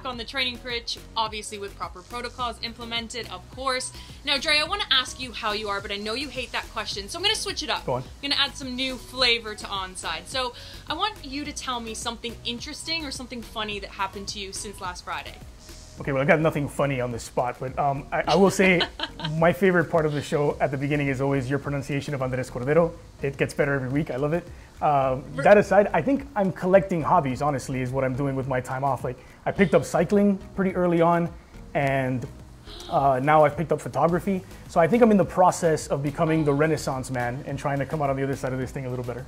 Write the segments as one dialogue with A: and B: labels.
A: back on the training pitch, obviously with proper protocols implemented, of course. Now, Dre, I want to ask you how you are, but I know you hate that question, so I'm going to switch it up.
B: Go on.
A: I'm going to add some new flavor to onside. So I want you to tell me something interesting or something funny that happened to you since last Friday.
B: Okay, well, I got nothing funny on the spot, but um, I, I, will say my favorite part of the show at the beginning is always your pronunciation of Andres Cordero. It gets better every week. I love it. Um, that aside, I think I'm collecting hobbies, honestly, is what I'm doing with my time off. Like, I picked up cycling pretty early on, and uh, now I've picked up photography. So I think I'm in the process of becoming the Renaissance man and trying to come out on the other side of this thing a little better.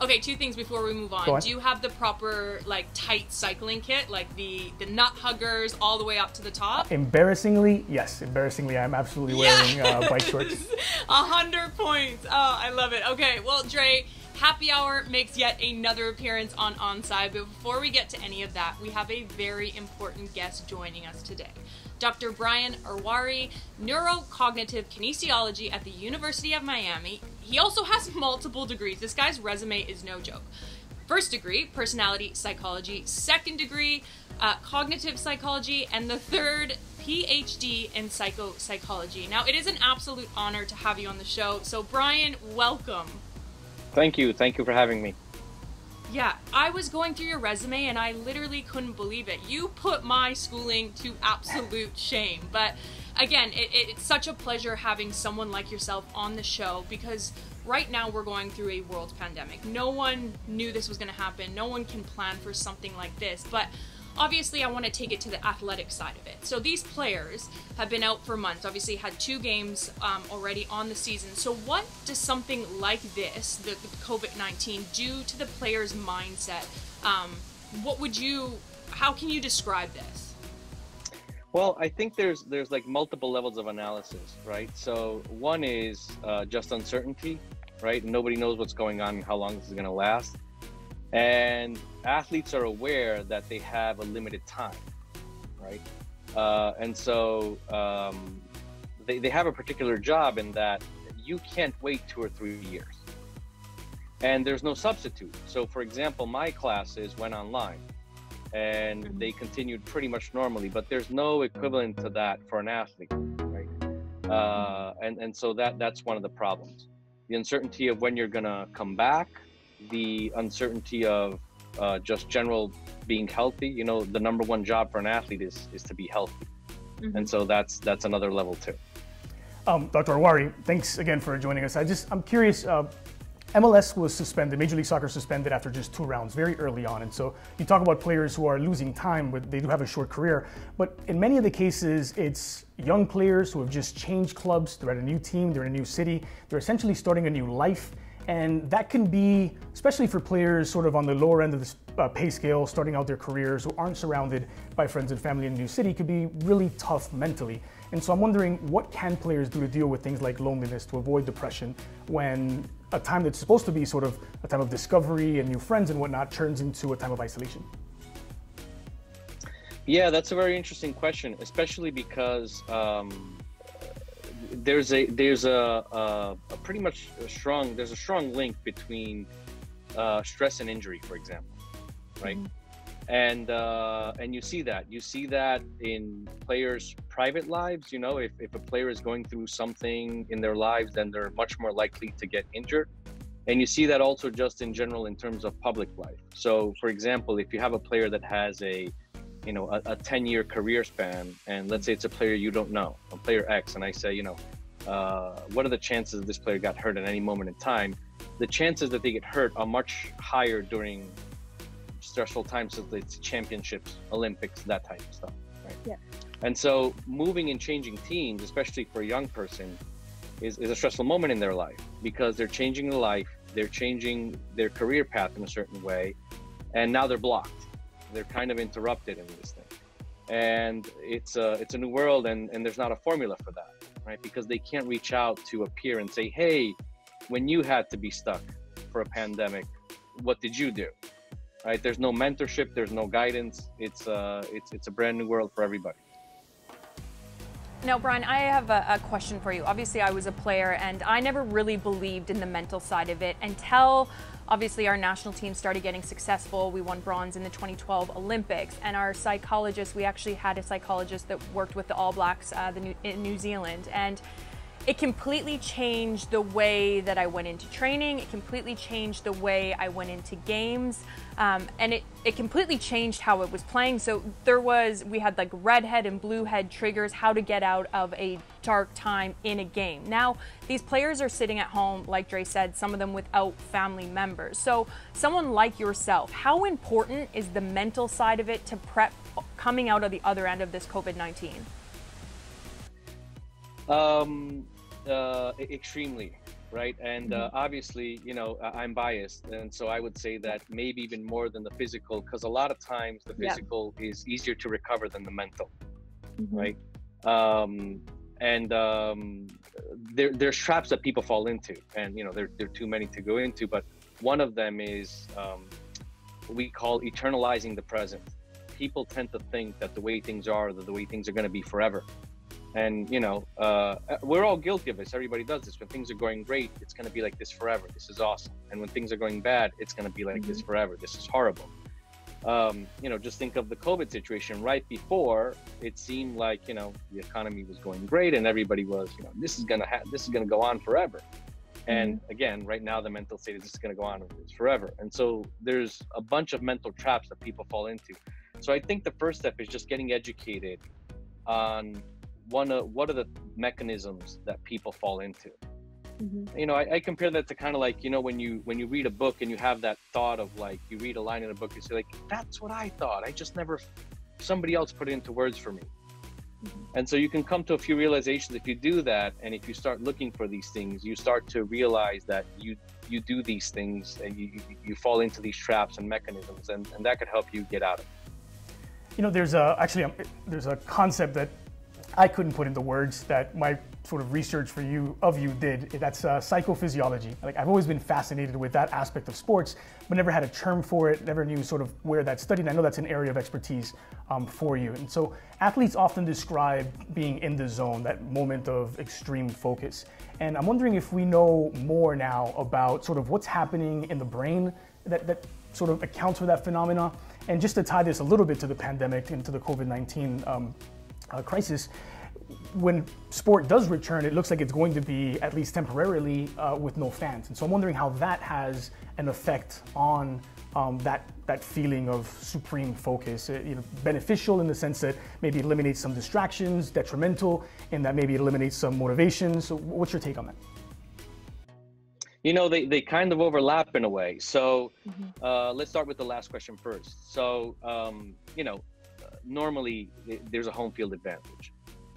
A: Okay, two things before we move on.
B: on.
A: Do you have the proper like tight cycling kit, like the the nut huggers all the way up to the top?
B: Embarrassingly, yes. Embarrassingly, I'm absolutely wearing
A: yes!
B: uh, bike shorts.
A: A hundred points. Oh, I love it. Okay, well, Dre, Happy Hour makes yet another appearance on Onside, but before we get to any of that, we have a very important guest joining us today. Dr. Brian Arwari, neurocognitive kinesiology at the University of Miami. He also has multiple degrees. This guy's resume is no joke. First degree, personality psychology. Second degree, uh, cognitive psychology. And the third, PhD in psychophysiology. Now, it is an absolute honor to have you on the show. So, Brian, welcome.
C: Thank you. Thank you for having me.
A: Yeah, I was going through your resume and I literally couldn't believe it. You put my schooling to absolute shame. But again, it, it, it's such a pleasure having someone like yourself on the show because right now we're going through a world pandemic. No one knew this was going to happen. No one can plan for something like this. But obviously I want to take it to the athletic side of it. So these players have been out for months, obviously had two games um, already on the season. So what does something like this, the, the COVID-19, do to the player's mindset? Um, what would you, how can you describe this?
C: Well, I think there's there's like multiple levels of analysis, right? So one is uh, just uncertainty, right? Nobody knows what's going on, and how long this is going to last. And athletes are aware that they have a limited time, right? Uh, and so um, they, they have a particular job in that you can't wait two or three years. And there's no substitute. So, for example, my classes went online and mm-hmm. they continued pretty much normally, but there's no equivalent to that for an athlete, right? Uh, and, and so that, that's one of the problems. The uncertainty of when you're going to come back, the uncertainty of uh, just general being healthy. You know, the number one job for an athlete is is to be healthy, mm-hmm. and so that's that's another level too.
B: Um, Dr. Arwari, thanks again for joining us. I just I'm curious. Uh, MLS was suspended, Major League Soccer suspended after just two rounds very early on. And so you talk about players who are losing time, but they do have a short career. But in many of the cases, it's young players who have just changed clubs. They're at a new team, they're in a new city, they're essentially starting a new life. And that can be, especially for players sort of on the lower end of the uh, pay scale, starting out their careers, who aren't surrounded by friends and family in a new city, could be really tough mentally. And so I'm wondering, what can players do to deal with things like loneliness, to avoid depression, when a time that's supposed to be sort of a time of discovery and new friends and whatnot turns into a time of isolation?
C: Yeah, that's a very interesting question, especially because um, there's a there's a, a, a, pretty much a strong there's a strong link between uh, stress and injury, for example, right? Mm-hmm. And uh, and you see that you see that in players' private lives. You know, if if a player is going through something in their lives, then they're much more likely to get injured. And you see that also just in general in terms of public life. So, for example, if you have a player that has a you know a, a 10 year career span and let's say it's a player you don't know a player x and i say you know uh, what are the chances this player got hurt at any moment in time? The chances that they get hurt are much higher during stressful times so it's championships olympics that type of stuff right?
A: Yeah.
C: And so moving and changing teams especially for a young person is, is a stressful moment in their life because they're changing their life they're changing their career path in a certain way and now they're blocked they're kind of interrupted in this thing. And it's a it's a new world and and there's not a formula for that right? Because they can't reach out to a peer and say hey when you had to be stuck for a pandemic what did you do? Right? There's no mentorship there's no guidance. It's uh it's it's a brand new world for everybody
A: Now, Brian, I have a, a, question for you. Obviously, I was a player and I never really believed in the mental side of it until obviously our national team started getting successful. We won bronze in the 2012 Olympics. And our psychologist, we actually had a psychologist that worked with the All Blacks uh, the New, in New Zealand. And it completely changed the way that I went into training. It completely changed the way I went into games. Um, and it, it completely changed how it was playing. So there was, we had like red head and blue head triggers, how to get out of a dark time in a game. Now, these players are sitting at home, like Dre said, some of them without family members. So someone like yourself, how important is the mental side of it to prep coming out of the other end of this COVID-19?
C: Um, uh, extremely right and uh, mm-hmm. obviously you know i'm biased and so i would say that maybe even more than the physical because a lot of times the physical yeah. is easier to recover than the mental mm-hmm. right um, and um, there, there's traps that people fall into and you know there, there are too many to go into but one of them is um, we call eternalizing the present people tend to think that the way things are that the way things are going to be forever and you know uh, we're all guilty of this everybody does this. When things are going great it's going to be like this forever. This is awesome. And when things are going bad it's going to be like mm-hmm. this forever. This is horrible. Um, you know just think of the covid situation. Right before it seemed like you know the economy was going great and everybody was you know this is going to ha- this is going to go on forever. And mm-hmm. again right now the mental state is just going to go on forever. And so there's a bunch of mental traps that people fall into. So i think the first step is just getting educated on one of what are the mechanisms that people fall into mm-hmm. you know I, I, compare that to kind of like you know when you when you read a book and you have that thought of like you read a line in a book you say like that's what i thought i just never somebody else put it into words for me mm-hmm. and so you can come to a few realizations if you do that and if you start looking for these things you start to realize that you you do these things and you you fall into these traps and mechanisms and, and that could help you get out of it
B: you know there's a actually a, there's a concept that I couldn't put into words that my sort of research for you of you did. That's uh, psychophysiology. Like I've always been fascinated with that aspect of sports, but never had a term for it. Never knew sort of where that studied. I know that's an area of expertise um, for you. And so athletes often describe being in the zone, that moment of extreme focus. And I'm wondering if we know more now about sort of what's happening in the brain that, that sort of accounts for that phenomena. And just to tie this a little bit to the pandemic and to the COVID-19 um, uh, crisis, when sport does return, it looks like it's going to be at least temporarily uh, with no fans. And so I'm wondering how that has an effect on um, that that feeling of supreme focus. Uh, you know, beneficial in the sense that maybe eliminates some distractions, detrimental in that maybe it eliminates some motivation. So what's your take on that?
C: You know, they, they kind of overlap in a way. So mm-hmm. uh, let's start with the last question first. So, um, you know, normally there's a home field advantage.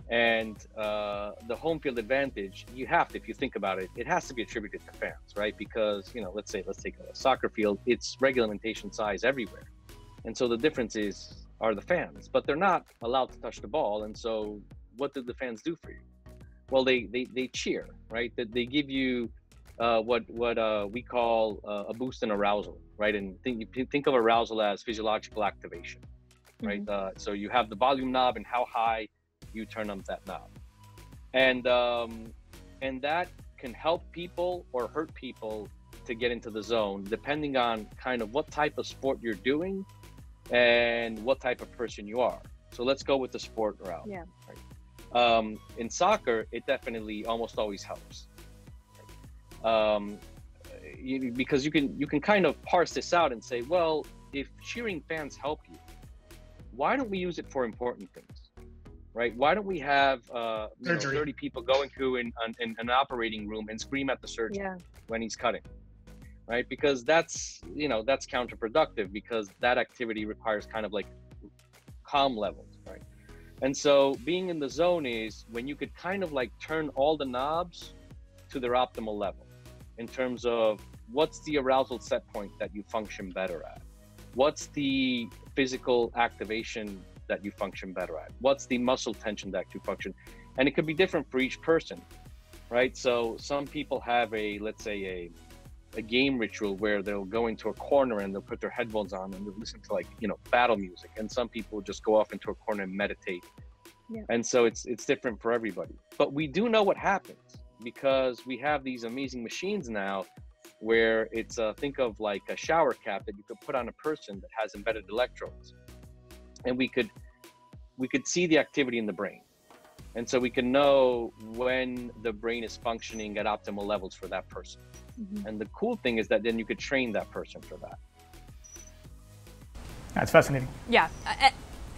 C: And uh, the home field advantage, you have to, if you think about it, it has to be attributed to fans, right? Because, you know, let's say, let's take a soccer field, it's reglementation size everywhere. And so the difference is, are the fans, but they're not allowed to touch the ball. And so what did the fans do for you? Well, they, they, they cheer, right? That they give you uh, what, what uh, we call uh, a boost in arousal, right? And think, think of arousal as physiological activation right? Mm-hmm. Uh, so you have the volume knob and how high you turn on that knob, and um, and that can help people or hurt people to get into the zone depending on kind of what type of sport you're doing and what type of person you are. So let's go with the sport route.
A: Yeah.
C: Right? Um, in soccer, it definitely almost always helps. Um, you, because you can you can kind of parse this out and say, well, if cheering fans help you, why don't we use it for important things? Right? Why don't we have uh, know, 30 people going through in, in, an operating room and scream at the surgeon yeah. when he's cutting? Right? Because that's, you know, that's counterproductive because that activity requires kind of like calm levels, right? And so being in the zone is when you could kind of like turn all the knobs to their optimal level in terms of what's the arousal set point that you function better at? What's the physical activation that you function better at? What's the muscle tension that you function? And it could be different for each person, right? So some people have a, let's say, a, a game ritual where they'll go into a corner and they'll put their headphones on and they'll listen to like, you know, battle music. And some people just go off into a corner and meditate Yeah. And so it's it's different for everybody. But we do know what happens because we have these amazing machines now where it's uh, think of like a shower cap that you could put on a person that has embedded electrodes. And we could we could see the activity in the brain. And so we can know when the brain is functioning at optimal levels for that person. Mm-hmm. and the cool thing is that then you could train that person for that.
B: That's fascinating.
A: Yeah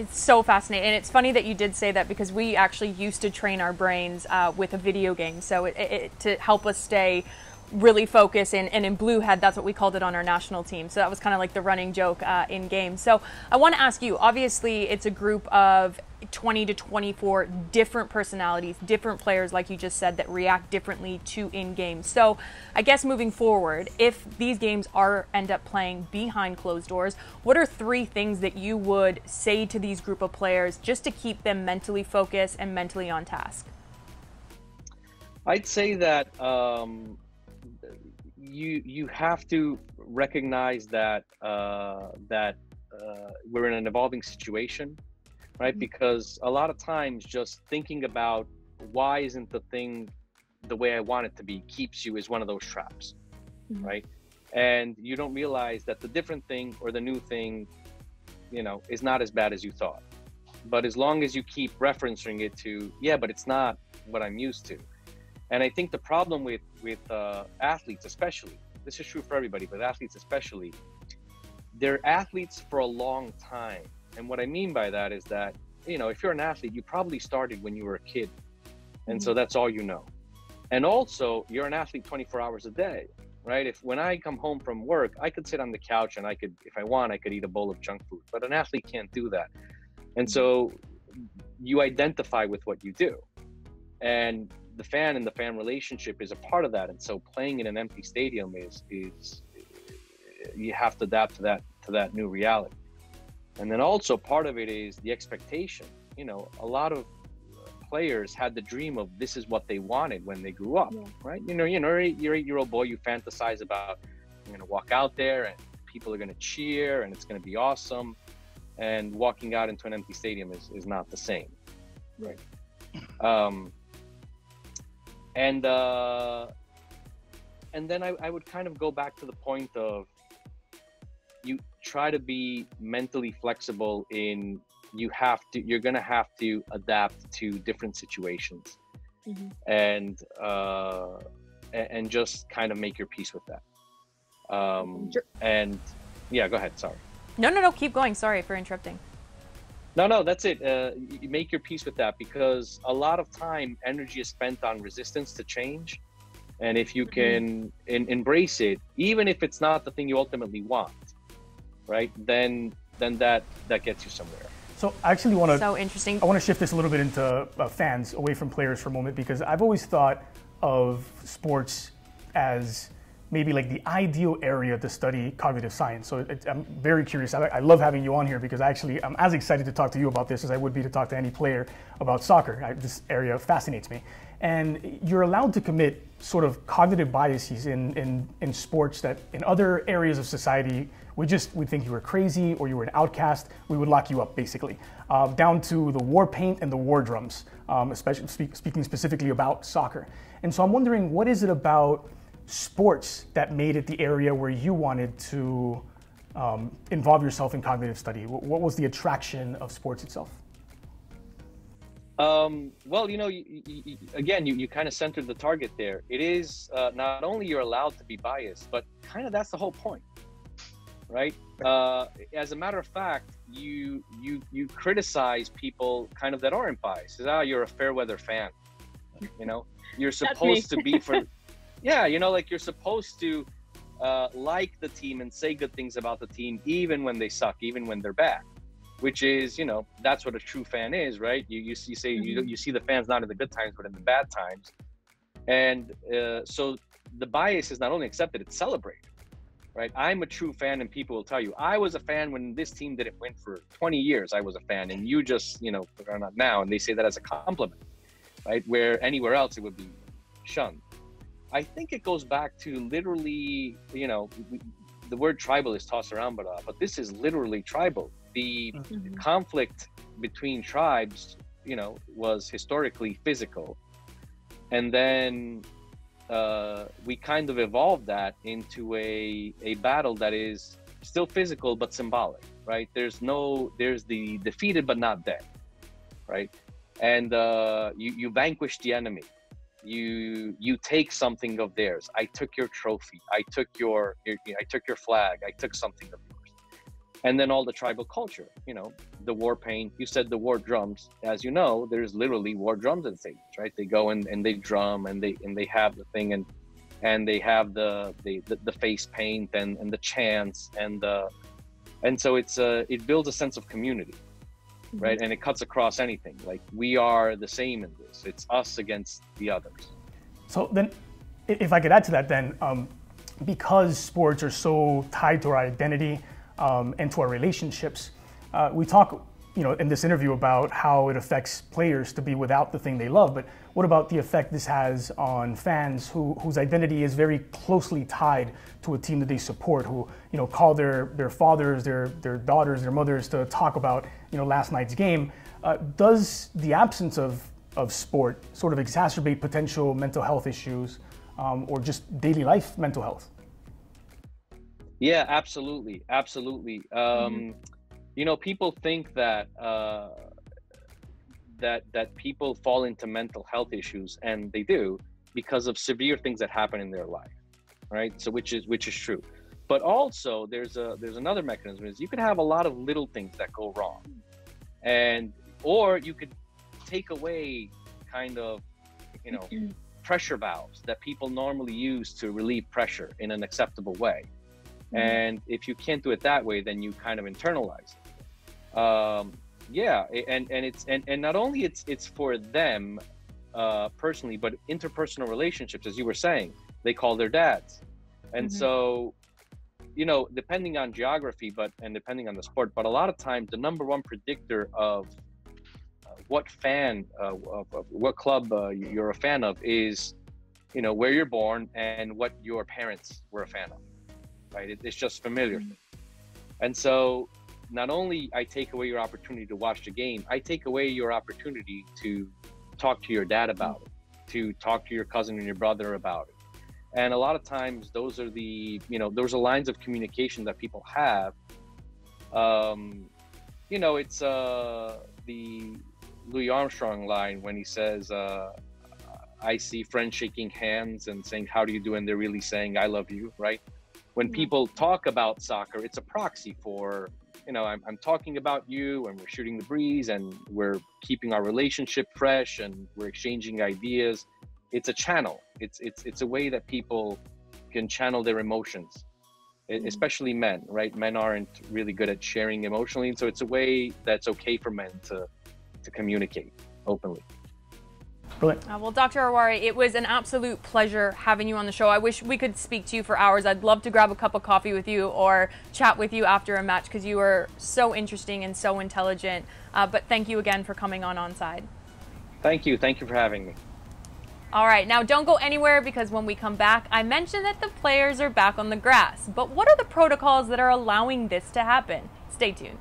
A: it's so fascinating. And it's funny that you did say that because we actually used to train our brains uh, with a video game. So it, it, to help us stay really focus and, and in Bluehead that's what we called it on our national team. So that was kind of like the running joke uh, in game. So i want to ask you obviously it's a group of 20 to 24 different personalities different players like you just said that react differently to in game so i guess moving forward if these games are end up playing behind closed doors what are three things that you would say to these group of players just to keep them mentally focused and mentally on task?
C: I'd say that um you you have to recognize that uh, that uh, we're in an evolving situation, right? Mm-hmm. Because a lot of times, just thinking about why isn't the thing the way I want it to be keeps you is one of those traps, mm-hmm. right? And you don't realize that the different thing or the new thing, you know, is not as bad as you thought. But as long as you keep referencing it to, yeah, but it's not what I'm used to, and I think the problem with with uh, athletes, especially, this is true for everybody, but athletes especially, they're athletes for a long time. And what I mean by that is that you know, if you're an athlete, you probably started when you were a kid, and mm-hmm. so that's all you know. And also, you're an athlete 24 hours a day, right? If when I come home from work, I could sit on the couch and I could, if I want, I could eat a bowl of junk food. But an athlete can't do that, and so you identify with what you do. And the fan and the fan relationship is a part of that. And so playing in an empty stadium is is you have to adapt to that to that new reality. And then also part of it is the expectation. You know, a lot of players had the dream of this is what they wanted when they grew up, yeah. right? You know, you know, you're eight year old boy, you fantasize about you're gonna walk out there and people are gonna cheer and it's gonna be awesome. And walking out into an empty stadium is, is not the same. Right. Um, and uh, and then I, I would kind of go back to the point of you try to be mentally flexible in you have to you're gonna have to adapt to different situations. Mm-hmm. and uh, and just kind of make your peace with that. Um, and yeah go ahead sorry.
A: No no no keep going. Sorry for interrupting
C: no, no, that's it. Uh, you make your peace with that because a lot of time, energy is spent on resistance to change. And if you mm-hmm. can in, embrace it, even if it's not the thing you ultimately want, right? Then then that that gets you somewhere.
B: So I actually want to
A: so interesting.
B: I want to shift this a little bit into uh, fans, away from players for a moment, because I've always thought of sports as maybe like the ideal area to study cognitive science. So it, I'm very curious. I, I, love having you on here because actually I'm as excited to talk to you about this as I would be to talk to any player about soccer. I, this area fascinates me. And you're allowed to commit sort of cognitive biases in, in, in sports that in other areas of society we just we think you were crazy or you were an outcast. We would lock you up basically, uh, down to the war paint and the war drums, um, especially speak, speaking specifically about soccer. And so I'm wondering, what is it about sports that made it the area where you wanted to um, involve yourself in cognitive study? What was the attraction of sports itself?
C: Um, well, you know, you, you, again, you, you kind of centered the target there. It is uh, not only you're allowed to be biased, but kind of that's the whole point, right? Uh, as a matter of fact, you you you criticize people kind of that aren't biased. Ah, oh, you're a fair weather fan. You know, you're supposed to be for yeah, you know, like you're supposed to uh, like the team and say good things about the team, even when they suck, even when they're bad. Which is, you know, that's what a true fan is, right? You you, you say mm-hmm. you you see the fans not in the good times, but in the bad times, and uh, so the bias is not only accepted; it's celebrated, right? I'm a true fan, and people will tell you I was a fan when this team didn't win for 20 years. I was a fan, and you just, you know, are not now, and they say that as a compliment, right? Where anywhere else it would be shunned. I think it goes back to literally, you know, the word tribal is tossed around, but uh, but this is literally tribal. The mm-hmm. conflict between tribes you know was historically physical and then uh, we kind of evolved that into a a battle that is still physical but symbolic right there's no there's the defeated but not dead right and uh, you you vanquish the enemy you you take something of theirs. I took your trophy. I took your, i took your flag. I took something of yours. And then all the tribal culture you know the war paint you said the war drums. As you know there's literally war drums in things right? They go and, and they drum and they and they have the thing and and they have the the, the, the face paint and, and the chants and the and so it's a it builds a sense of community. Right? And it cuts across anything. Like we are the same in this. It's us against the others.
B: So then if i could add to that then um, because sports are so tied to our identity um, and to our relationships. Uh, we talk, you know, in this interview about how it affects players to be without the thing they love, but what about the effect this has on fans who, whose identity is very closely tied to a team that they support, who you know call their their fathers, their their daughters, their mothers to talk about you know last night's game? Uh, does the absence of of sport sort of exacerbate potential mental health issues um, or just daily life mental health?
C: Yeah, absolutely, absolutely. Um, mm-hmm. You know, people think that uh, that that people fall into mental health issues, and they do because of severe things that happen in their life, right? So, which is which is true. But also, there's a there's another mechanism is you could have a lot of little things that go wrong, and or you could take away kind of, you know, mm-hmm. pressure valves that people normally use to relieve pressure in an acceptable way Mm-hmm. And if you can't do it that way, then you kind of internalize it. Um, yeah, and and it's and, and not only it's it's for them uh, personally, but interpersonal relationships, as you were saying, they call their dads, and mm-hmm. so you know, depending on geography, but and depending on the sport, but a lot of times the number one predictor of uh, what fan, uh, of, of, what club uh, you're a fan of is, you know, where you're born and what your parents were a fan of right? It, it's just familiar. Mm-hmm. And so not only I take away your opportunity to watch the game, I take away your opportunity to talk to your dad about it, to talk to your cousin and your brother about it. And a lot of times those are the, you know, those are lines of communication that people have. Um, you know, it's uh, the Louis Armstrong line when he says, uh, I see friends shaking hands and saying, How do you do? And they're really saying, I love you, right? when people talk about soccer, it's a proxy for, you know, I'm, I'm talking about you and we're shooting the breeze and we're keeping our relationship fresh and we're exchanging ideas. It's a channel. It's it's it's a way that people can channel their emotions, mm-hmm. especially men, right? Men aren't really good at sharing emotionally, and so it's a way that's okay for men to to communicate openly.
B: Brilliant.
A: Uh, well, Dr. Arwari, it was an absolute pleasure having you on the show. I wish we could speak to you for hours. I'd love to grab a cup of coffee with you or chat with you after a match because you were so interesting and so intelligent. Uh, but thank you again for coming on Onside.
C: Thank you. Thank you for having me.
A: All right, now don't go anywhere because when we come back, I mentioned that the players are back on the grass. But what are the protocols that are allowing this to happen? Stay tuned.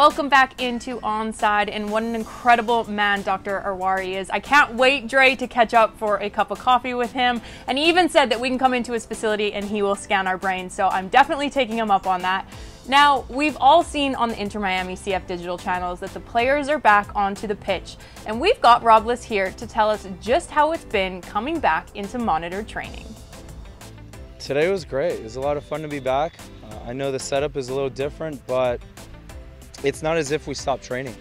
A: Welcome back into Onside, and what an incredible man Dr. Arwari is. I can't wait, Dre, to catch up for a cup of coffee with him. And he even said that we can come into his facility and he will scan our brains, so I'm definitely taking him up on that. Now, we've all seen on the Inter Miami CF digital channels that the players are back onto the pitch, and we've got Robles here to tell us just how it's been coming back into monitor training.
D: Today was great. It was a lot of fun to be back. Uh, I know the setup is a little different, but it's not as if we stopped training.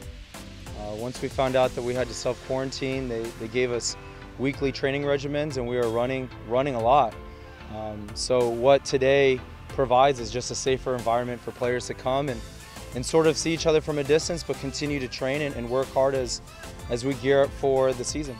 D: Uh, once we found out that we had to self-quarantine, they, they gave us weekly training regimens and we were running, running a lot. Um, so what today provides is just a safer environment for players to come and, and sort of see each other from a distance but continue to train and, and work hard as, as we gear up for the season.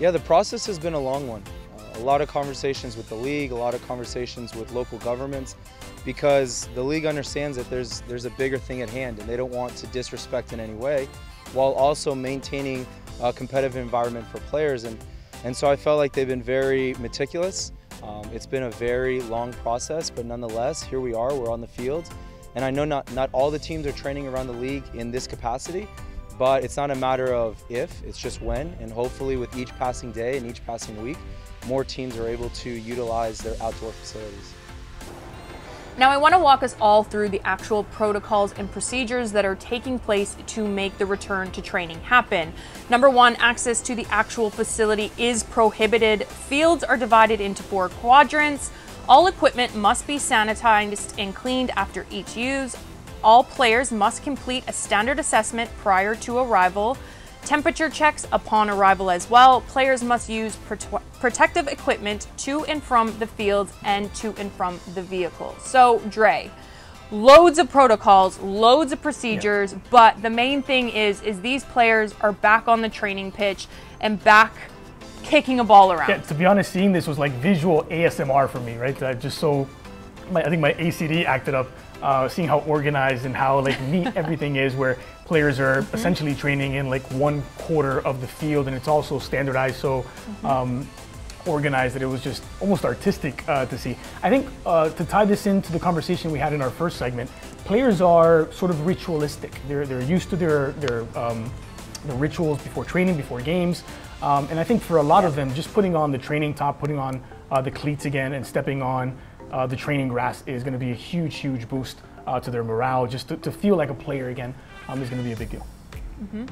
D: Yeah, the process has been a long one. Uh, a lot of conversations with the league, a lot of conversations with local governments, because the league understands that there's there's a bigger thing at hand and they don't want to disrespect in any way while also maintaining a competitive environment for players and and so I felt like they've been very meticulous. Um, it's been a very long process, but nonetheless, here we are, we're on the field. And I know not, not all the teams are training around the league in this capacity, but it's not a matter of if, it's just when. And hopefully with each passing day and each passing week, more teams are able to utilize their outdoor facilities.
A: Now, I want to walk us all through the actual protocols and procedures that are taking place to make the return to training happen. Number one, access to the actual facility is prohibited. Fields are divided into four quadrants. All equipment must be sanitized and cleaned after each use. All players must complete a standard assessment prior to arrival. Temperature checks upon arrival as well. Players must use prote protective equipment to and from the fields and to and from the vehicles. So, Dre, loads of protocols, loads of procedures, yeah. but the main thing is is these players are back on the training pitch and back kicking a ball around.
B: Yeah, to be honest, seeing this was like visual ASMR for me, right? Uh, just so, my, I think my OCD acted up, uh, seeing how organized and how like neat everything is, where players are mm-hmm. essentially training in like one quarter of the field, and it's also standardized so mm-hmm. um, organized that it was just almost artistic uh, to see. I think uh, to tie this into the conversation we had in our first segment, players are sort of ritualistic. They're they're used to their their um, the rituals before training, before games, um, and I think for a lot of them, just putting on the training top, putting on uh, the cleats again, and stepping on uh, the training grass is going to be a huge, huge boost uh, to their morale, just to, to, feel like a player again um, is going to be a big deal.
A: Mm-hmm.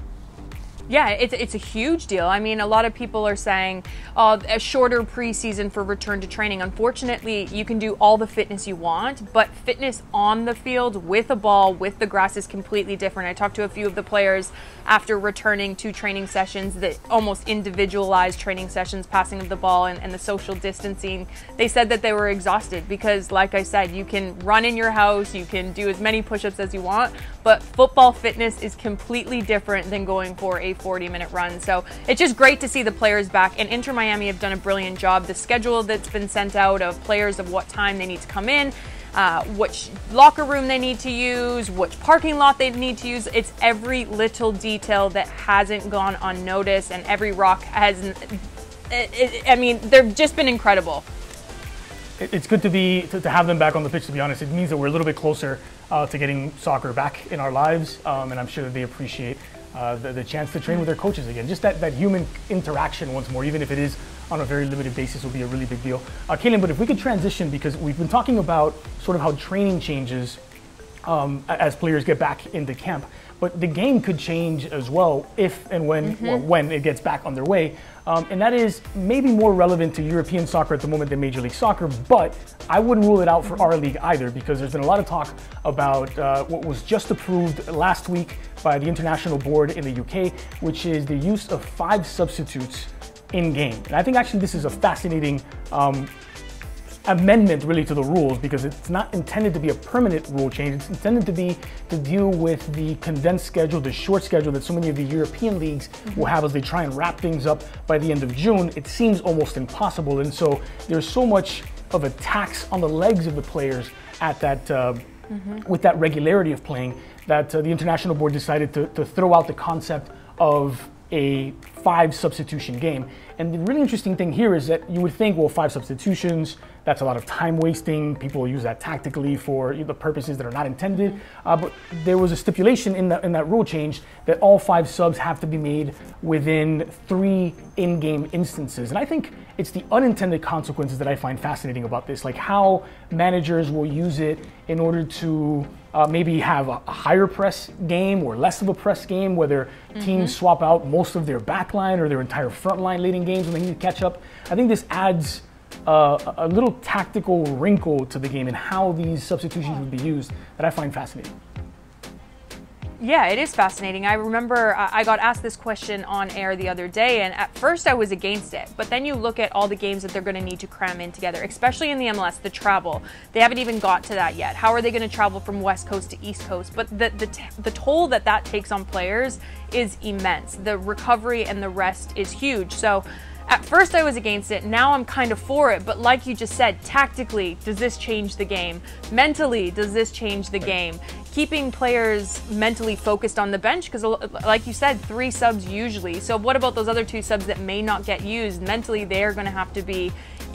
A: Yeah, it's, it's a huge deal. I mean, a lot of people are saying uh, a shorter preseason for return to training. Unfortunately, you can do all the fitness you want, but fitness on the field with a ball, with the grass is completely different. I talked to a few of the players after returning to training sessions that almost individualized training sessions, passing of the ball and, and the social distancing. They said that they were exhausted because, like I said, you can run in your house, you can do as many push ups as you want, but football fitness is completely different than going for a 40 minute run. So it's just great to see the players back. And Inter Miami have done a brilliant job. The schedule that's been sent out of players of what time they need to come in. Uh, which locker room they need to use, which parking lot they need to use. It's every little detail that hasn't gone unnoticed, and every rock has. I mean, they've just been incredible.
B: It's good to be to, have them back on the pitch. To be honest, it means that we're a little bit closer uh, to getting soccer back in our lives, um, and I'm sure they appreciate uh, the, the, chance to train with their coaches again. Just that, that human interaction once more, even if it is on a very limited basis, will be a really big deal. Uh, Kaylyn, but if we could transition, because we've been talking about sort of how training changes um, as players get back into camp. But the game could change as well if and when mm-hmm. or when it gets back underway. Um, and that is maybe more relevant to European soccer at the moment than Major League Soccer, but I wouldn't rule it out for our league either because there's been a lot of talk about uh, what was just approved last week by the International Board in the UK, which is the use of five substitutes in game. And I think actually this is a fascinating um, amendment really to the rules because it's not intended to be a permanent rule change. It's intended to be to deal with the condensed schedule, the short schedule that so many of the European leagues mm-hmm. will have as they try and wrap things up by the end of June. It seems almost impossible. And so there's so much of a tax on the legs of the players at that uh, mm-hmm. with that regularity of playing that uh, the international board decided to, to throw out the concept of a five substitution game. And the really interesting thing here is that you would think, well, five substitutions, that's a lot of time wasting. People use that tactically for the purposes that are not intended. Uh, but there was a stipulation in, the, in that rule change that all five subs have to be made within three in game instances. And I think it's the unintended consequences that I find fascinating about this, like how managers will use it in order to uh, maybe have a, higher press game or less of a press game, whether mm-hmm. teams swap out most of their back line or their entire front line leading games when they need to catch up. I think this adds uh, a little tactical wrinkle to the game and how these substitutions would be used that I find fascinating.
A: Yeah, it is fascinating. I remember uh, I got asked this question on air the other day, and at first I was against it. But then you look at all the games that they're going to need to cram in together, especially in the MLS, the travel. They haven't even got to that yet. How are they going to travel from West Coast to East Coast? But the, the, t- the toll that that takes on players is immense. The recovery and the rest is huge. So, at first, I was against it. Now I'm kind of for it. But like you just said, tactically, does this change the game? Mentally, does this change the game? Keeping players mentally focused on the bench because, uh, like you said, three subs usually. So what about those other two subs that may not get used? Mentally, they're going to have to be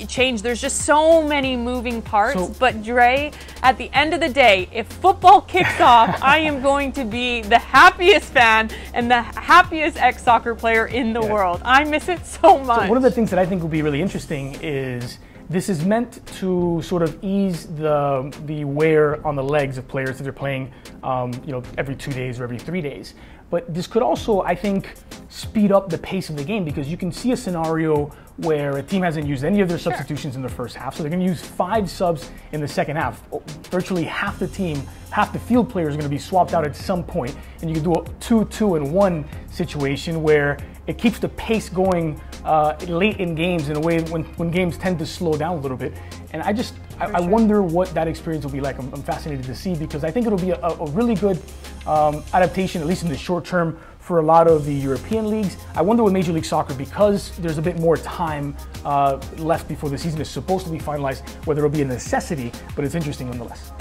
A: change. There's just so many moving parts. So, but Dre, at the end of the day, if football kicks off, I am going to be the happiest fan and the happiest ex soccer player in the yeah. world. I miss it so much.
B: So one of the things that I think will be really interesting is this is meant to sort of ease the the wear on the legs of players that they're playing, um, you know, every two days or every three days. But this could also, I think, speed up the pace of the game because you can see a scenario where a team hasn't used any of their substitutions sure. in the first half. So they're going to use five subs in the second half. Virtually half the team, half the field players are going to be swapped out at some point, and you can do a 2 2 and 1 situation where it keeps the pace going uh, late in games in a way when, when games tend to slow down a little bit. And I just, I, I, wonder what that experience will be like. I'm, I'm, fascinated to see because I think it'll be a, a really good um, adaptation, at least in the short term, for a lot of the European leagues. I wonder with Major League Soccer, because there's a bit more time uh, left before the season is supposed to be finalized, whether it'll be a necessity, but it's interesting nonetheless.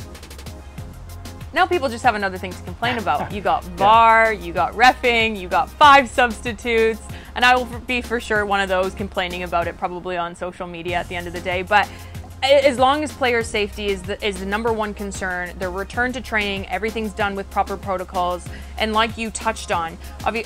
A: Now people just have another thing to complain about. You got VAR, you got refing, you got five substitutes, and I will be for sure one of those complaining about it probably on social media at the end of the day. But as long as player safety is the, is the number one concern, their return to training, everything's done with proper protocols. And like you touched on,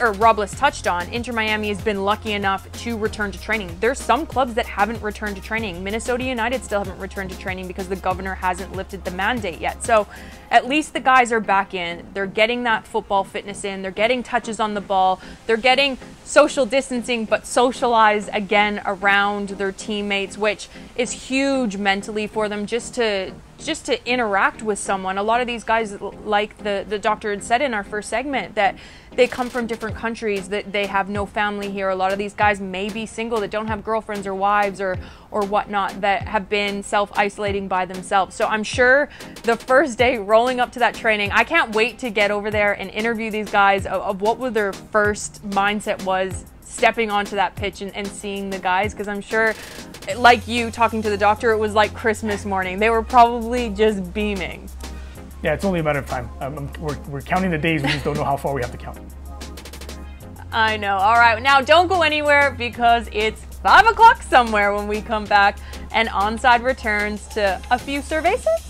A: or Robles touched on, Inter Miami has been lucky enough to return to training. There's some clubs that haven't returned to training. Minnesota United still haven't returned to training because the governor hasn't lifted the mandate yet. So at least the guys are back in. They're getting that football fitness in. They're getting touches on the ball. They're getting social distancing, but socialize again around their teammates, which is huge mentally for them just to just to interact with someone. A lot of these guys, like the, the doctor had said in our first segment, that they come from different countries, that they have no family here. A lot of these guys may be single that don't have girlfriends or wives or, or whatnot that have been self isolating by themselves. So I'm sure the first day rolling up to that training, I can't wait to get over there and interview these guys of, of what their first mindset was stepping onto that pitch and, and seeing the guys because I'm sure like you talking to the doctor, it was like Christmas morning. They were probably just beaming.
B: Yeah, it's only a matter of time. Um, we're, we're counting the days, we just don't know how far we have to count.
A: I know. All right, now don't go anywhere because it's 5 o'clock somewhere when we come back and Onside returns to a few cervezas.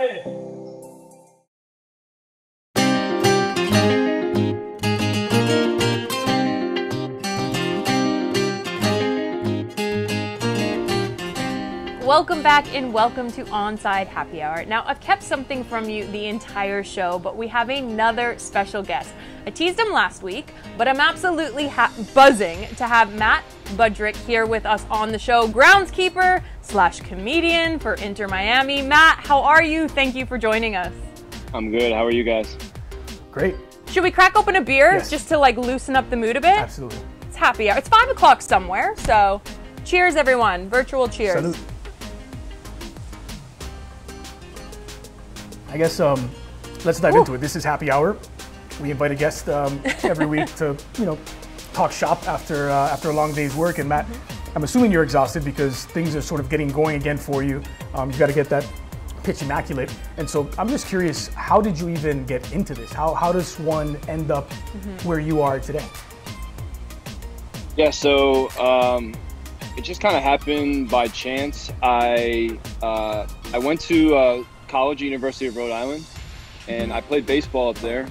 A: Dale. Welcome back and welcome to Onside Happy Hour. Now, I've kept something from you the entire show, but we have another special guest. I teased him last week, but I'm absolutely ha- buzzing to have Matt Budrick here with us on the show, groundskeeper slash comedian for Inter Miami. Matt, how are you? Thank you for joining us.
E: I'm good. How are you guys?
B: Great.
A: Should we crack open a beer
B: Yes.
A: just to like loosen up the mood a bit?
B: Absolutely.
A: It's happy hour. It's five o'clock somewhere, so cheers, everyone. Virtual cheers.
B: Salute. I guess um, let's dive into it. This is happy hour. We invite a guest um, every week to you know talk shop after uh, after a long day's work. And Matt, I'm assuming you're exhausted because things are sort of getting going again for you. Um, you got to get that pitch immaculate. And so I'm just curious, how did you even get into this? How how does one end up where you are today?
E: Yeah, so um, it just kind of happened by chance. I uh, I went to uh, college, University of Rhode Island, and I played baseball up there.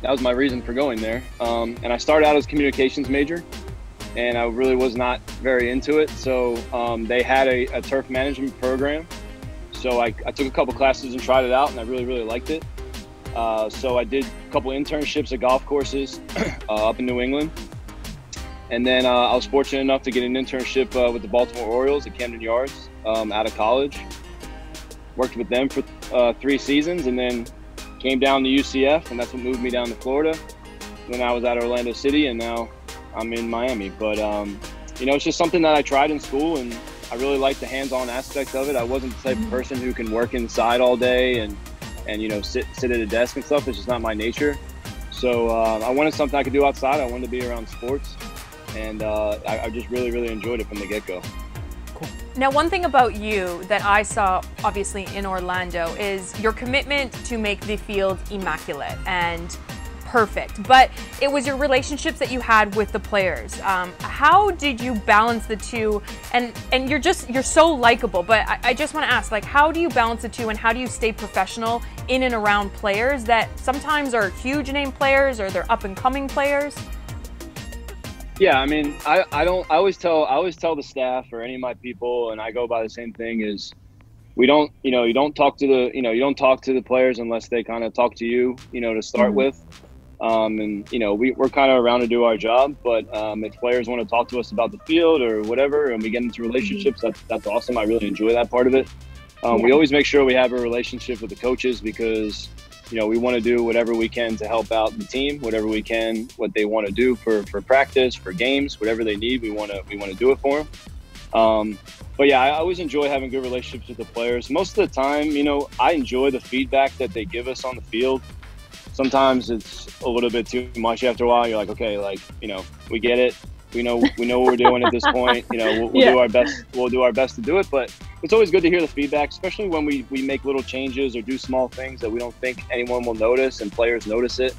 E: That was my reason for going there. Um, and I started out as communications major, and I really was not very into it. So um, they had a, a turf management program. So I, I took a couple classes and tried it out, and I really really liked it. Uh, so I did a couple internships at golf courses uh, up in New England. And then uh, I was fortunate enough to get an internship uh, with the Baltimore Orioles at Camden Yards um, out of college. Worked with them for uh, three seasons and then came down to UCF, and that's what moved me down to Florida. Then I was at Orlando City, and now I'm in Miami. But, um, you know, it's just something that I tried in school, and I really like the hands on aspect of it. I wasn't the type of person who can work inside all day and, and you know, sit, sit at a desk and stuff. It's just not my nature. So uh, I wanted something I could do outside. I wanted to be around sports and uh, I, I just really, really enjoyed it from the get go.
A: Now, one thing about you that I saw obviously in Orlando is your commitment to make the field immaculate and perfect. But it was your relationships that you had with the players. Um, how did you balance the two? And and you're just you're so likable. But I, I just want to ask, like, how do you balance the two, and how do you stay professional in and around players that sometimes are huge name players or they're up and coming players?
E: Yeah, I mean, I, I don't. I always tell I always tell the staff or any of my people, and I go by the same thing: is we don't, you know, you don't talk to the, you know, you don't talk to the players unless they kind of talk to you, you know, to start with. Um, and you know, we, we're kind of around to do our job, but um, if players want to talk to us about the field or whatever, and we get into relationships, that's that's awesome. I really enjoy that part of it. Um, We always make sure we have a relationship with the coaches because you know we want to do whatever we can to help out the team, whatever we can, what they want to do for, for practice, for games, whatever they need, we want to we want to do it for them. Um, but yeah, I always enjoy having good relationships with the players. Most of the time, you know, I enjoy the feedback that they give us on the field. Sometimes it's a little bit too much after a while. You're like, okay, like you know, we get it. We know we know what we're doing at this point. You know, we'll, we'll do our best. We'll do our best to do it. But it's always good to hear the feedback, especially when we we make little changes or do small things that we don't think anyone will notice, and players notice it.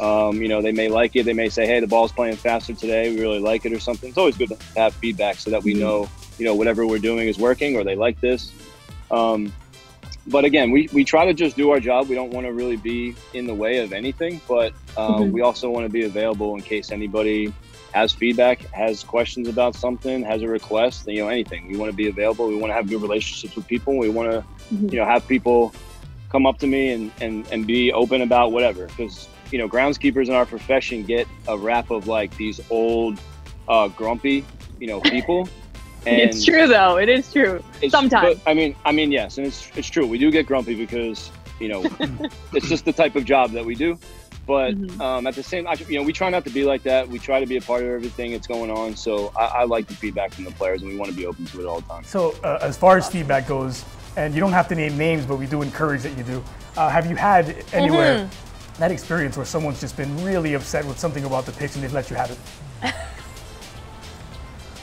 E: Um, you know, they may like it. They may say, "Hey, the ball's playing faster today. We really like it," or something. It's always good to have feedback so that we know, you know, whatever we're doing is working, or they like this. Um, but again, we, we try to just do our job. We don't want to really be in the way of anything, but um, we also want to be available in case anybody has feedback, has questions about something, has a request, you know, anything. We want to be available. We want to have good relationships with people. We want to, you know, have people come up to me and, and, and be open about whatever. Because, you know, groundskeepers in our profession get a rap of like these old, uh, grumpy, you know, people.
F: it's true though. It is true.
E: It's-
F: Sometimes.
E: but, I mean, I mean, yes, and it's it's true. We do get grumpy because you know it's just the type of job that we do. But
F: Mhm.
E: um, at the same, I- you know, we try not to be like that. We try to be a part of everything that's going on. So I, I like the feedback from the players, and we want to be open to it all the time.
B: So, uh, as far as feedback goes, and you don't have to name names, but we do encourage that you do. Uh, have you had anywhere that experience where someone's just been really upset with something about the pitch and they've let you have it?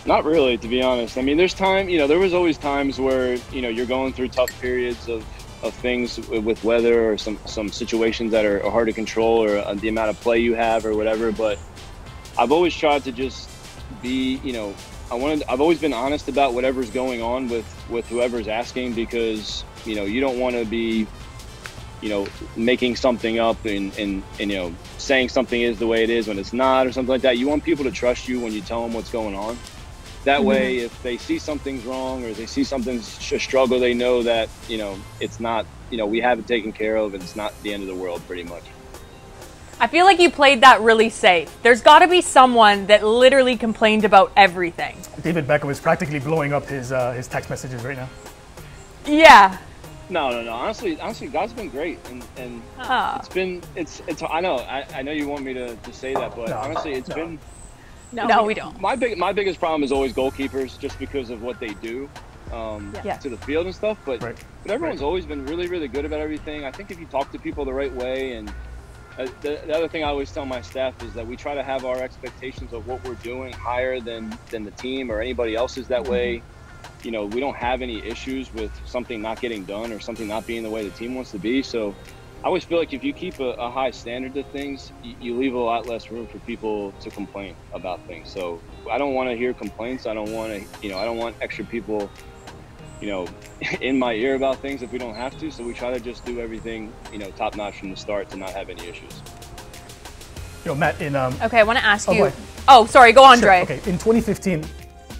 E: Not really, to be honest. I mean, there's time, you know, there was always times where, you know, you're going through tough periods of, of things with weather or some, some situations that are hard to control or uh, the amount of play you have or whatever. But I've always tried to just be, you know, I wanted, I've always been honest about whatever's going on with, with whoever's asking because, you know, you don't want to be, you know, making something up and, and, and, you know, saying something is the way it is when it's not or something like that. You want people to trust you when you tell them what's going on. That way, if they see something's wrong or they see something's a struggle, they know that you know it's not you know we have it taken care of and it's not the end of the world, pretty much.
G: I feel like you played that really safe. There's got to be someone that literally complained about everything.
B: David Beckham is practically blowing up his uh, his text messages right now.
G: Yeah.
E: No, no, no. Honestly, honestly, God's been great, and and it's been it's it's. I know, I, I know you want me to, to say that, but
B: No,
E: honestly, it's
B: no.
E: been
G: No, no we don't.
E: my big my biggest problem is always goalkeepers, just because of what they do um,
G: Yeah.
E: to the field and stuff. But
B: Right.
E: but everyone's always been really really good about everything. I think if you talk to people the right way, and uh, the, the other thing I always tell my staff is that we try to have our expectations of what we're doing higher than than the team or anybody else's. That way, you know, we don't have any issues with something not getting done or something not being the way the team wants to be. So. I always feel like if you keep a, a high standard to things, you, you leave a lot less room for people to complain about things. So I don't want to hear complaints. I don't want to, you know, I don't want extra people, you know, in my ear about things if we don't have to. So we try to just do everything, you know, top notch from the start to not have any issues.
B: You know, Matt, in um,
G: Okay, I want to ask
B: Oh,
G: you.
B: go ahead.
G: Oh, sorry. Go on,
B: Sure,
G: Dre.
B: Okay, in 2015,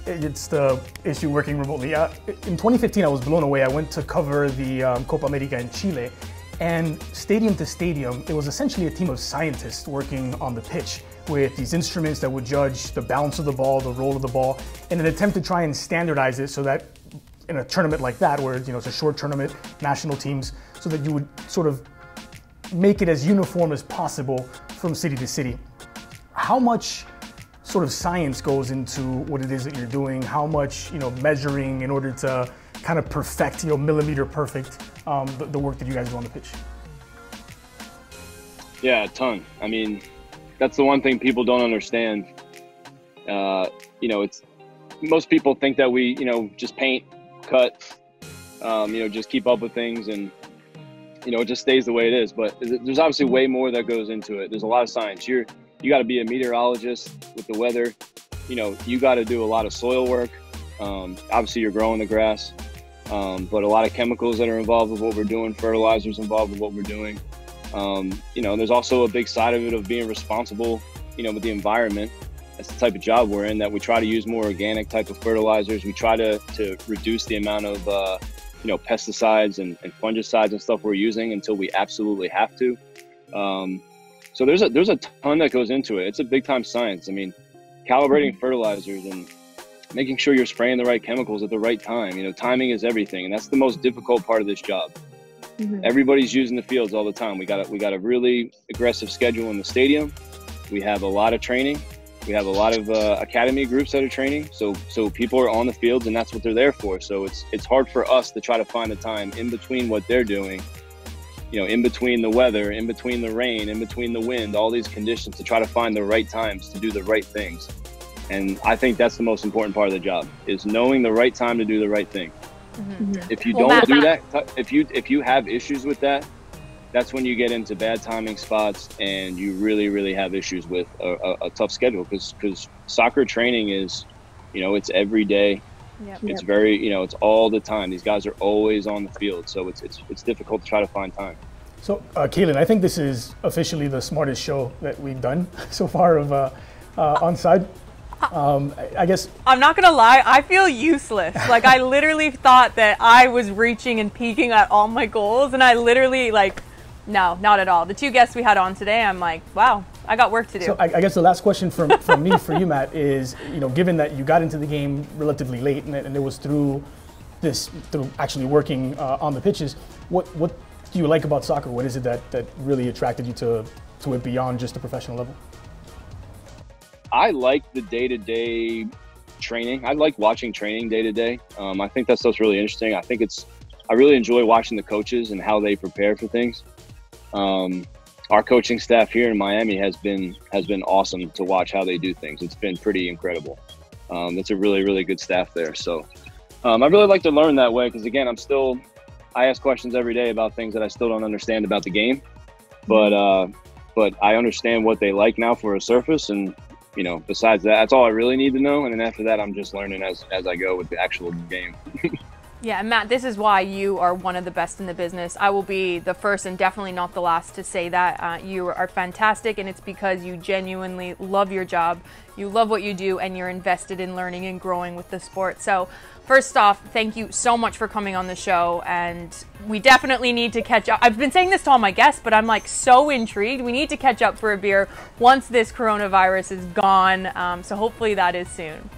B: it's the issue working remotely. Uh, in 2015, I was blown away. I went to cover the um, Copa America in Chile, and stadium to stadium, it was essentially a team of scientists working on the pitch with these instruments that would judge the bounce of the ball, the roll of the ball, in an attempt to try and standardize it so that in a tournament like that, where you know it's a short tournament, national teams, so that you would sort of make it as uniform as possible from city to city. How much sort of science goes into what it is that you're doing? How much you know measuring in order to kind of perfect, you know, millimeter perfect um, the, the work that you guys do on the pitch?
E: Yeah, a ton. I mean, that's the one thing people don't understand. Uh, you know, it's most people think that we, you know, just paint, cut, um, you know, just keep up with things and you know, it just stays the way it is. But there's obviously way more that goes into it. There's a lot of science. You're you got to be a meteorologist with the weather. You know, you got to do a lot of soil work. Um, obviously, you're growing the grass, um, but a lot of chemicals that are involved with what we're doing, fertilizers involved with what we're doing. Um, you know, there's also a big side of it of being responsible, you know, with the environment. That's the type of job we're in. That we try to use more organic type of fertilizers. We try to to reduce the amount of uh, you know pesticides and, and fungicides and stuff we're using until we absolutely have to. Um, so there's a there's a ton that goes into it. It's a big time science. I mean, calibrating fertilizers and making sure you're spraying the right chemicals at the right time. You know, timing is everything, and that's the most difficult part of this job. Everybody's using the fields all the time. We got a, we got a really aggressive schedule in the stadium. We have a lot of training. We have a lot of uh, academy groups that are training. So so people are on the fields, and that's what they're there for. So it's it's hard for us to try to find the time in between what they're doing. You know, in between the weather, in between the rain, in between the wind, all these conditions to try to find the right times to do the right things. And I think that's the most important part of the job is knowing the right time to do the right thing. Mm-hmm. Mm-hmm. If you
G: Well,
E: don't
G: Matt-
E: do that, if you if you have issues with that, that's when you get into bad timing spots and you really really have issues with a, a, a tough schedule because because soccer training is, you know, it's every day.
G: Yep.
E: It's very you know it's all the time. These guys are always on the field, so it's it's it's difficult to try to find time.
B: So, uh, Kaylyn, I think this is officially the smartest show that we've done so far of uh, uh, onside. Um, I, I guess
G: I'm not gonna lie, I feel useless. Like I literally thought that I was reaching and peaking at all my goals, and I literally like, no, not at all. The two guests we had on today, I'm like, wow, I got work to do.
B: So I, I guess the last question from, from me for you, Matt, is you know, given that you got into the game relatively late and it, and it was through this through actually working uh, on the pitches, what what do you like about soccer? What is it that, that really attracted you to to it beyond just the professional level?
E: I like the day to day training. I like watching training day to day. Um, I think that stuff's really interesting. I think it's, I really enjoy watching the coaches and how they prepare for things. Um, our coaching staff here in Miami has been has been awesome to watch how they do things. It's been pretty incredible. Um, it's a really really good staff there. So um, I really like to learn that way because again, I'm still I ask questions every day about things that I still don't understand about the game, but uh, but I understand what they like now for a surface and you know, besides that, that's all I really need to know. And then after that, I'm just learning as, as I go with the actual game.
A: Yeah, Matt, this is why you are one of the best in the business. I will be the first and definitely not the last to say that. Uh, you are fantastic, and it's because you genuinely love your job, you love what you do, and you're invested in learning and growing with the sport. So, first off, thank you so much for coming on the show, and we definitely need to catch up. I've been saying this to all my guests, but I'm like so intrigued. We need to catch up for a beer once this coronavirus is gone. Um, so, hopefully, that is soon.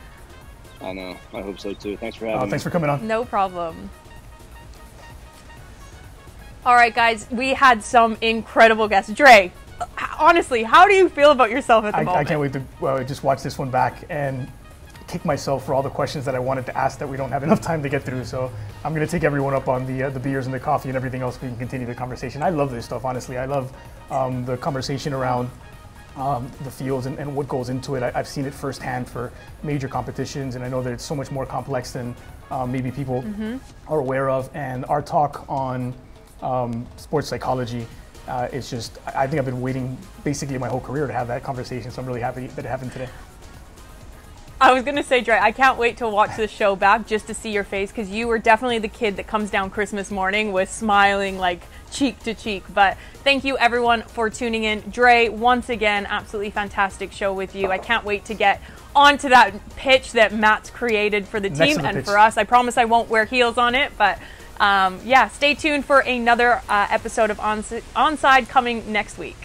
E: I know. I hope so too. Thanks for having
B: Uh,
E: me.
B: thanks for coming on.
A: No problem. All right, guys, we had some incredible guests. Dre, honestly, how do you feel about yourself at the
B: I,
A: moment?
B: I can't wait to well, just watch this one back and kick myself for all the questions that I wanted to ask that we don't have enough time to get through. So I'm going to take everyone up on the uh, the beers and the coffee and everything else. We can continue the conversation. I love this stuff, honestly. I love um, the conversation around um, the fields and, and what goes into it. I, I've seen it firsthand for major competitions, and I know that it's so much more complex than um, maybe people are aware of. And our talk on um, sports psychology uh, is just, I I think I've been waiting basically my whole career to have that conversation, so I'm really happy that it happened today.
A: I was gonna say, Dre, I can't wait to watch the show back just to see your face because you were definitely the kid that comes down Christmas morning with smiling like cheek to cheek. But thank you everyone for tuning in. Dre, once again, absolutely fantastic show with you. I can't wait to get onto that pitch that Matt's created for the team and
B: pitch.
A: for us. I promise I won't wear heels on it, but um, yeah, stay tuned for another uh, episode of Ons- Onside coming next week.